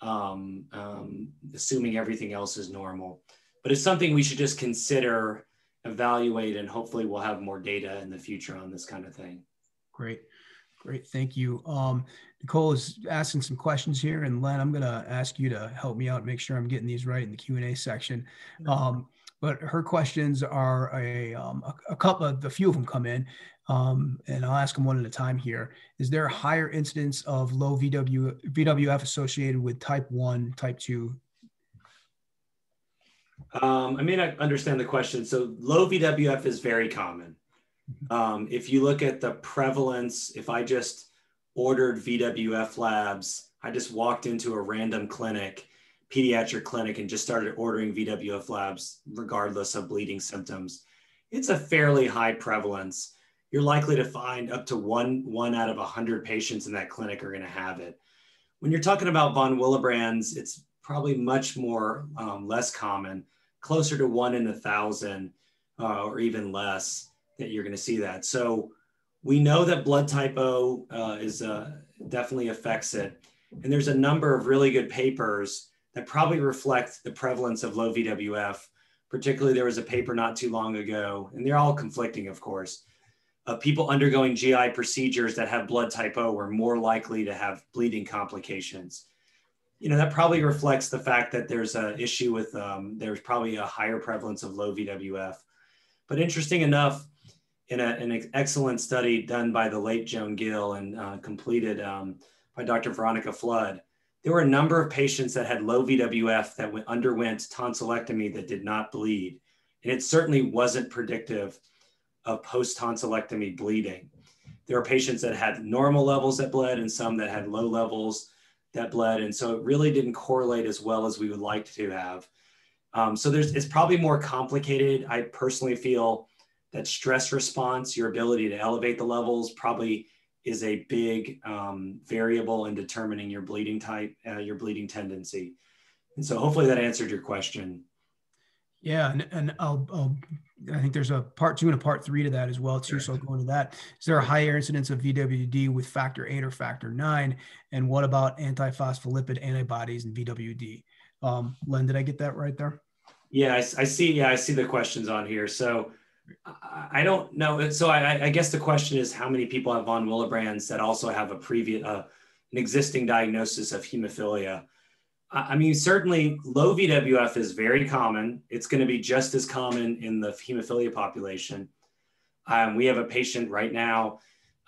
um, um, assuming everything else is normal. But it's something we should just consider, evaluate, and hopefully we'll have more data in the future on this kind of thing. Great. Great, thank you. Um, Nicole is asking some questions here, and Len, I'm going to ask you to help me out, make sure I'm getting these right in the Q and A section. Um, but her questions are a, um, a, a, couple of, a few of them come in, um, and I'll ask them one at a time here. Is there a higher incidence of low VW, VWF associated with type 1, type 2? Um, I may not understand the question. So low VWF is very common. Um, if you look at the prevalence, if I just ordered VWF labs, I just walked into a random clinic, pediatric clinic, and just started ordering VWF labs, regardless of bleeding symptoms, it's a fairly high prevalence. You're likely to find up to one, one out of 100 patients in that clinic are going to have it. When you're talking about von Willebrands, it's probably much more um, less common, closer to one in a thousand uh, or even less that you're going to see that. So we know that blood type O uh, is uh, definitely affects it. And there's a number of really good papers that probably reflect the prevalence of low VWF. Particularly, there was a paper not too long ago, and they're all conflicting, of course. Uh, people undergoing GI procedures that have blood type O were more likely to have bleeding complications. You know, that probably reflects the fact that there's an issue with, um, there's probably a higher prevalence of low VWF. But interesting enough, in a, an excellent study done by the late Joan Gill and uh, completed um, by Dr. Veronica Flood, there were a number of patients that had low VWF that went, underwent tonsillectomy that did not bleed. And it certainly wasn't predictive of post tonsillectomy bleeding. There are patients that had normal levels that bled and some that had low levels that bled. And so it really didn't correlate as well as we would like to have. Um, so there's, it's probably more complicated. I personally feel that stress response, your ability to elevate the levels, probably is a big um, variable in determining your bleeding type, uh, your bleeding tendency. And so hopefully that answered your question. Yeah, and, and I'll, I'll, i think there's a part two and a part three to that as well too. Sure. So I'll go into that. Is there a higher incidence of VWD with factor eight or factor nine? And what about antiphospholipid antibodies and VWD? Um, Len, did I get that right there? Yeah, I, I see. Yeah, I see the questions on here. So I don't know. So I, I, guess the question is how many people have von Willebrands that also have a previous, uh, an existing diagnosis of hemophilia? I mean, certainly low VWF is very common. It's going to be just as common in the hemophilia population. Um, we have a patient right now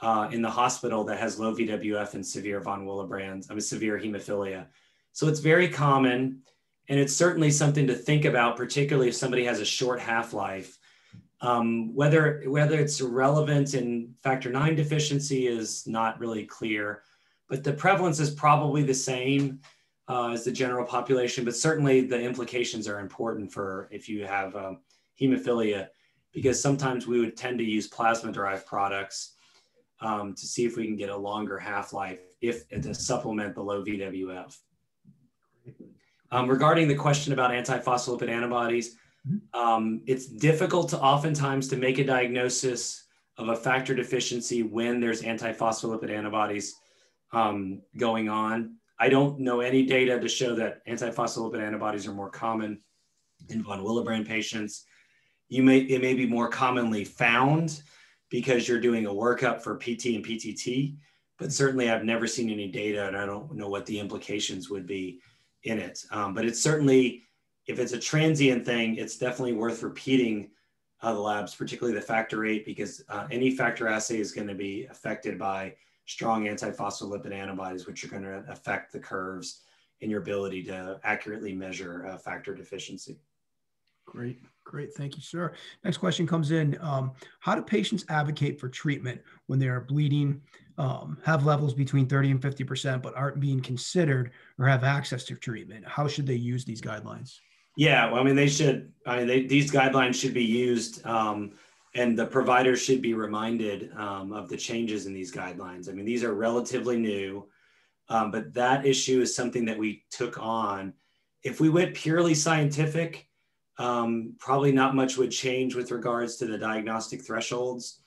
uh, in the hospital that has low VWF and severe von Willebrands, I mean, severe hemophilia. So it's very common. And it's certainly something to think about, particularly if somebody has a short half life. Um, whether, whether it's relevant in factor nine deficiency is not really clear, but the prevalence is probably the same uh, as the general population, but certainly the implications are important for if you have um, hemophilia, because sometimes we would tend to use plasma derived products um, to see if we can get a longer half life if to supplement the low VWF. Um, regarding the question about antiphospholipid antibodies. Um, it's difficult to oftentimes to make a diagnosis of a factor deficiency when there's antiphospholipid antibodies um, going on. I don't know any data to show that antiphospholipid antibodies are more common in von Willebrand patients. You may it may be more commonly found because you're doing a workup for PT and PTT, but certainly I've never seen any data and I don't know what the implications would be in it. Um, but it's certainly, if it's a transient thing, it's definitely worth repeating uh, the labs, particularly the factor eight, because uh, any factor assay is going to be affected by strong antiphospholipid antibodies, which are going to affect the curves and your ability to accurately measure uh, factor deficiency. Great, great. Thank you, sir. Next question comes in. Um, how do patients advocate for treatment when they are bleeding, um, have levels between 30 and 50%, but aren't being considered or have access to treatment? How should they use these guidelines? Yeah, well, I mean, they should, I mean, they, these guidelines should be used um, and the providers should be reminded um, of the changes in these guidelines. I mean, these are relatively new, um, but that issue is something that we took on. If we went purely scientific, um, probably not much would change with regards to the diagnostic thresholds.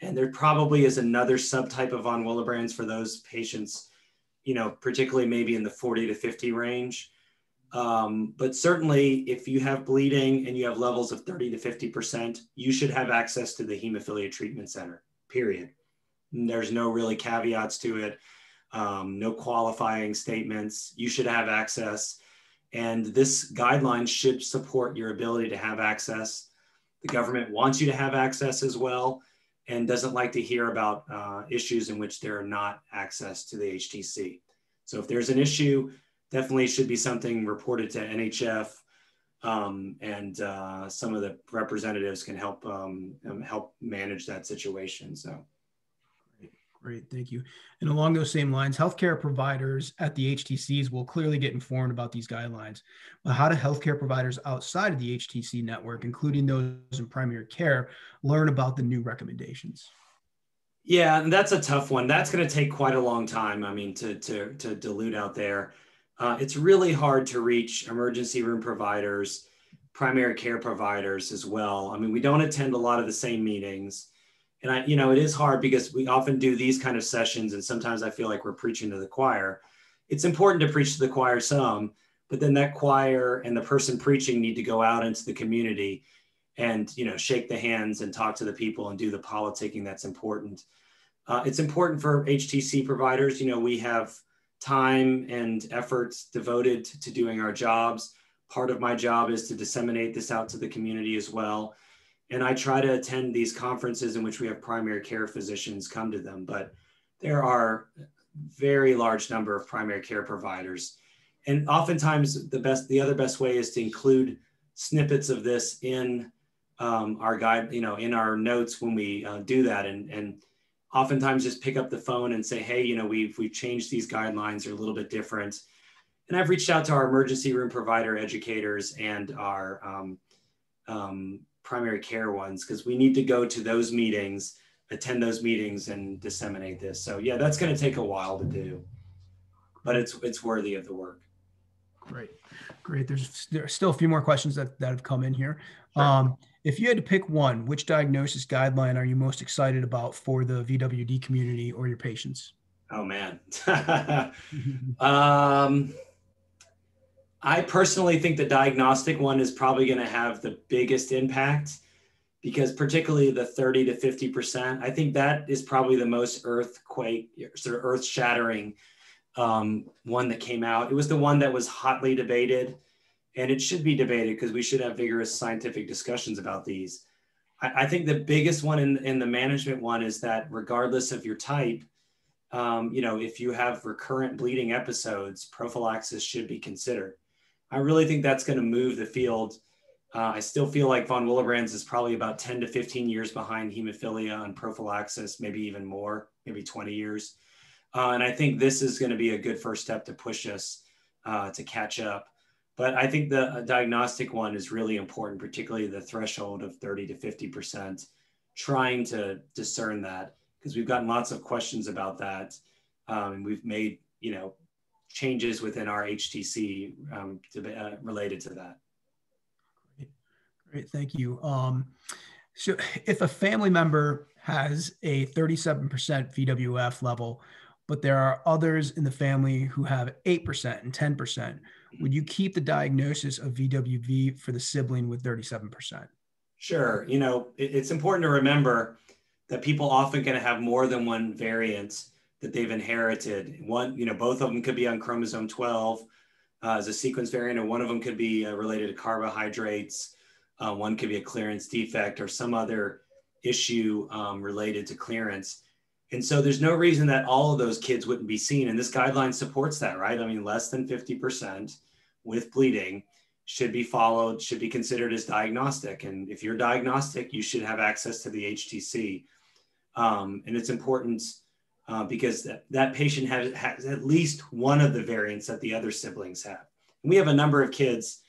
And there probably is another subtype of von Willebrand's for those patients, you know, particularly maybe in the 40 to 50 range. Um, but certainly, if you have bleeding and you have levels of 30 to 50%, you should have access to the hemophilia treatment center, period. There's no really caveats to it, um, no qualifying statements. You should have access. And this guideline should support your ability to have access. The government wants you to have access as well and doesn't like to hear about uh, issues in which there are not access to the HTC. So if there's an issue, definitely should be something reported to NHF um, and uh, some of the representatives can help um, um, help manage that situation. So. Great, thank you. And along those same lines, healthcare providers at the HTCs will clearly get informed about these guidelines. But how do healthcare providers outside of the HTC network, including those in primary care, learn about the new recommendations? Yeah, and that's a tough one. That's going to take quite a long time. I mean, to to to dilute out there, uh, it's really hard to reach emergency room providers, primary care providers as well. I mean, we don't attend a lot of the same meetings and I, you know, it is hard because we often do these kind of sessions, and sometimes I feel like we're preaching to the choir. It's important to preach to the choir some, but then that choir and the person preaching need to go out into the community and you know shake the hands and talk to the people and do the politicking that's important. Uh, it's important for HTC providers. You know, we have time and efforts devoted to, doing our jobs. Part of my job is to disseminate this out to the community as well and I try to attend these conferences in which we have primary care physicians come to them, but there are very large number of primary care providers. And oftentimes the best, the other best way is to include snippets of this in um, our guide, you know, in our notes when we uh, do that. And, and oftentimes just pick up the phone and say, hey, you know, we've, we've changed these guidelines, they're a little bit different. And I've reached out to our emergency room provider educators and our um, um, primary care ones because we need to go to those meetings, attend those meetings, and disseminate this. So yeah, that's going to take a while to do, but it's it's worthy of the work. Great, great. There's there are still a few more questions that that have come in here. Sure. Um, if you had to pick one, which diagnosis guideline are you most excited about for the VWD community or your patients? Oh man. um, I personally think the diagnostic one is probably going to have the biggest impact because particularly the 30 to 50%, I think that is probably the most earthquake, sort of earth shattering um, one that came out. It was the one that was hotly debated and it should be debated because we should have vigorous scientific discussions about these. I, I, think the biggest one in, in the management one is that regardless of your type, um, you know, if you have recurrent bleeding episodes, prophylaxis should be considered. I really think that's going to move the field. Uh, I still feel like von Willebrand's is probably about 10 to 15 years behind hemophilia on prophylaxis, maybe even more, maybe 20 years. Uh, and I think this is going to be a good first step to push us uh, to catch up. But I think the diagnostic one is really important, particularly the threshold of 30 to 50%, trying to discern that because we've gotten lots of questions about that. Um, and we've made, you know, changes within our HTC um, to, uh, related to that. Great. Great, thank you. Um, so if a family member has a 37% VWF level, but there are others in the family who have 8% and 10%, would you keep the diagnosis of VWD for the sibling with 37%? Sure. You know, it's important to remember that people often going to have more than one variant that they've inherited. One, you know, both of them could be on chromosome 12 uh, as a sequence variant, and one of them could be uh, related to carbohydrates. Uh, one could be a clearance defect or some other issue um, related to clearance. And so there's no reason that all of those kids wouldn't be seen. And this guideline supports that, right? I mean, less than 50% with bleeding should be followed, should be considered as diagnostic. And if you're diagnostic, you should have access to the HTC. Um, and it's important uh, because that, that patient has, has at least one of the variants that the other siblings have. And we have a number of kids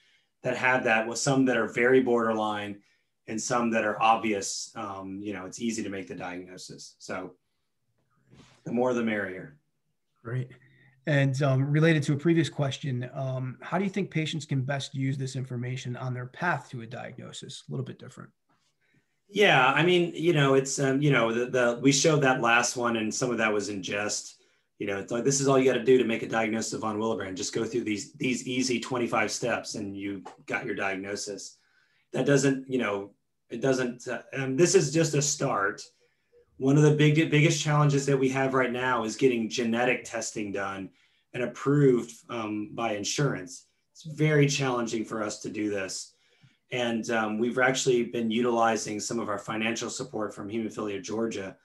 that have that with some that are very borderline and some that are obvious. Um, you know, it's easy to make the diagnosis. So the more the merrier. Great. And um, related to a previous question, um, how do you think patients can best use this information on their path to a diagnosis? A little bit different. Yeah, I mean, you know, it's um, you know, the, the we showed that last one, and some of that was in jest. You know, it's like this is all you got to do to make a diagnosis of von Willebrand. Just go through these these easy 25 steps, and you got your diagnosis. That doesn't, you know, it doesn't. Uh, and this is just a start. One of the big biggest challenges that we have right now is getting genetic testing done and approved um, by insurance. It's very challenging for us to do this. And um, we've actually been utilizing some of our financial support from Hemophilia Georgia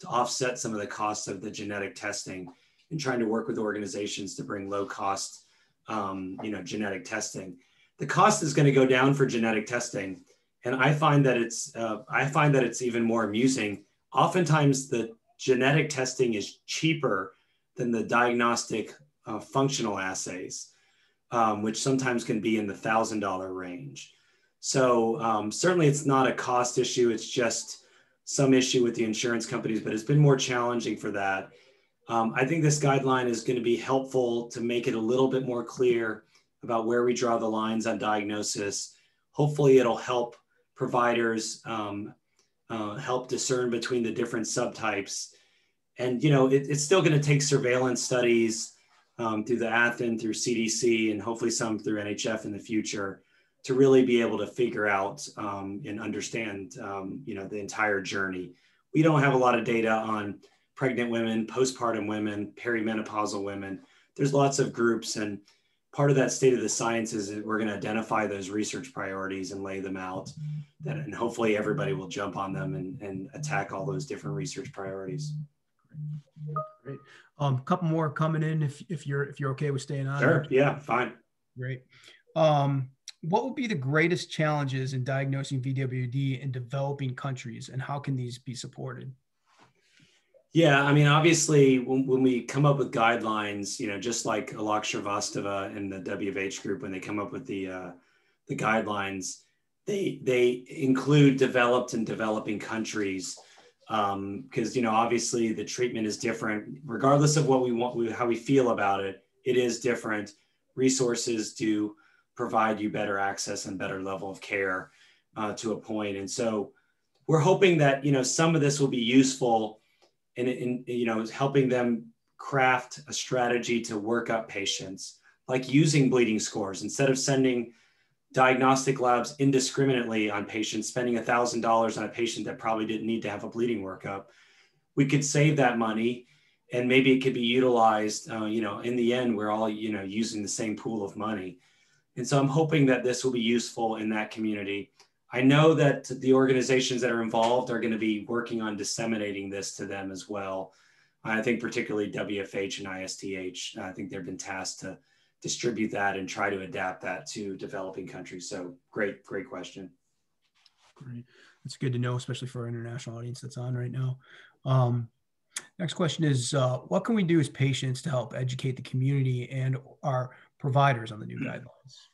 to offset some of the costs of the genetic testing and trying to work with organizations to bring low cost, um, you know, genetic testing. The cost is going to go down for genetic testing. And I find that it's, uh, I find that it's even more amusing. Oftentimes the genetic testing is cheaper than the diagnostic uh, functional assays, um, which sometimes can be in the thousand dollar range. So um, certainly it's not a cost issue. It's just some issue with the insurance companies, but it's been more challenging for that. Um, I think this guideline is going to be helpful to make it a little bit more clear about where we draw the lines on diagnosis. Hopefully it'll help providers um, uh, help discern between the different subtypes. And, you know, it, it's still going to take surveillance studies um, through the ATHN, through CDC, and hopefully some through NHF in the future to really be able to figure out um, and understand, um, you know, the entire journey. We don't have a lot of data on pregnant women, postpartum women, perimenopausal women. There's lots of groups, and part of that state of the science is that we're going to identify those research priorities and lay them out. That, and hopefully everybody will jump on them and, and attack all those different research priorities. Great. A um, couple more coming in if, if you're if you're okay with staying on. Sure. Yeah. Fine. Great. Um, what would be the greatest challenges in diagnosing VWD in developing countries, and how can these be supported? Yeah, I mean, obviously, when, when we come up with guidelines, you know, just like Alok Srivastava and the WFH group, when they come up with the uh, the guidelines, they they include developed and developing countries because um, you know obviously the treatment is different regardless of what we want how we feel about it it is different resources do provide you better access and better level of care uh, to a point. And so we're hoping that, you know, some of this will be useful in, in, you know, helping them craft a strategy to work up patients, like using bleeding scores instead of sending diagnostic labs indiscriminately on patients, spending $1,000 on a patient that probably didn't need to have a bleeding workup. We could save that money and maybe it could be utilized, uh, you know, in the end, we're all, you know, using the same pool of money. And so I'm hoping that this will be useful in that community. I know that the organizations that are involved are going to be working on disseminating this to them as well. I think particularly WFH and ISTH, I think they've been tasked to distribute that and try to adapt that to developing countries. So great, great question. Great. That's good to know, especially for our international audience that's on right now. Um, next question is, uh, what can we do as patients to help educate the community and our providers on the new guidelines?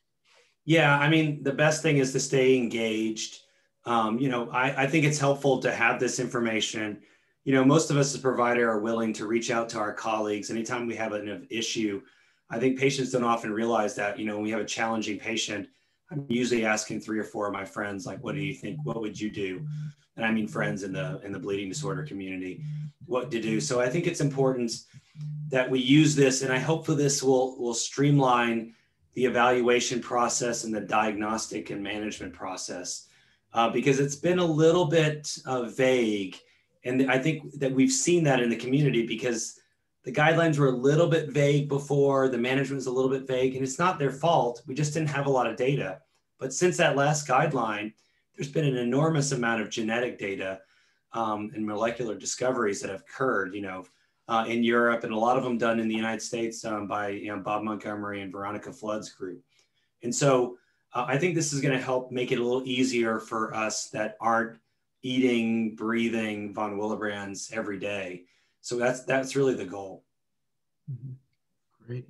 Yeah, I mean, the best thing is to stay engaged. Um, you know, I, I think it's helpful to have this information. You know, most of us as provider are willing to reach out to our colleagues anytime we have an issue. I think patients don't often realize that, you know, when we have a challenging patient, I'm usually asking three or four of my friends, like, what do you think? What would you do? And I mean friends in the in the bleeding disorder community, what to do. So I think it's important that we use this, and I hope for this will will streamline the evaluation process and the diagnostic and management process uh, because it's been a little bit uh, vague. And I think that we've seen that in the community because the guidelines were a little bit vague before, the management was a little bit vague, and it's not their fault. We just didn't have a lot of data. But since that last guideline, there's been an enormous amount of genetic data um, and molecular discoveries that have occurred, you know, uh, in Europe, and a lot of them done in the United States um, by you know, Bob Montgomery and Veronica Flood's group. And so uh, I think this is going to help make it a little easier for us that aren't eating, breathing von Willebrands every day. So that's that's really the goal. Mm-hmm. Great.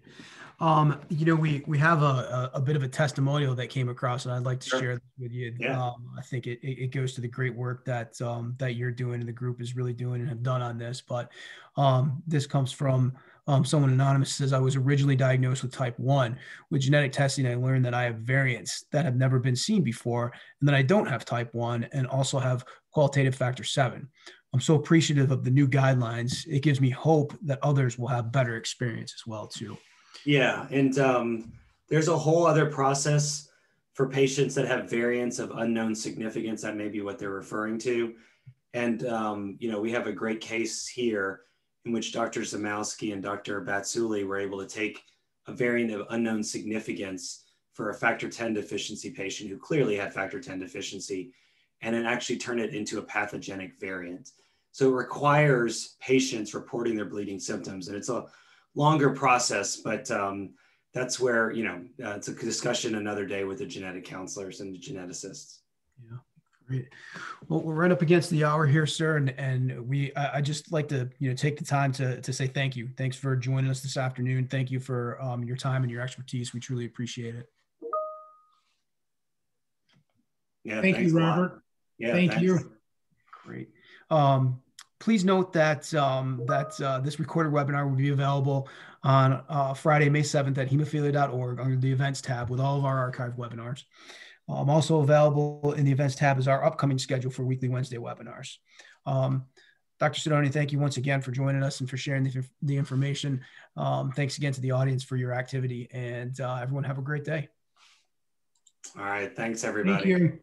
Um, you know, we we have a, a, a, bit of a testimonial that came across, and I'd like to sure. share this with you. Yeah. Um, I think it, it goes to the great work that um, that you're doing and the group is really doing and have done on this. But um, this comes from um, someone anonymous says I was originally diagnosed with type one. With genetic testing, I learned that I have variants that have never been seen before, and that I don't have type one, and also have qualitative factor seven. I'm so appreciative of the new guidelines. It gives me hope that others will have better experience as well too. Yeah, and um, there's a whole other process for patients that have variants of unknown significance. That may be what they're referring to. And um, you know, we have a great case here in which Dr. Zamowski and Dr. Batsuli were able to take a variant of unknown significance for a factor 10 deficiency patient who clearly had factor 10 deficiency and then actually turn it into a pathogenic variant. So it requires patients reporting their bleeding symptoms. And it's a longer process, but um, that's where, you know, uh, it's a discussion another day with the genetic counselors and the geneticists. Yeah. Great. Well, we're right up against the hour here, sir, and and we I, I, just like to you know take the time to to say thank you. Thanks for joining us this afternoon. Thank you for um, your time and your expertise. We truly appreciate it. Yeah. Thank you, Robert. Yeah. Thank thanks. you. Great. Um, please note that um, that uh, this recorded webinar will be available on uh, Friday, May 7th at hemophilia.org under the events tab with all of our archived webinars. Um, also available in the events tab is our upcoming schedule for weekly Wednesday webinars. Um, Dr. Sidonio, thank you once again for joining us and for sharing the, the information. Um, thanks again to the audience for your activity and uh, everyone have a great day. All right. Thanks everybody. Thank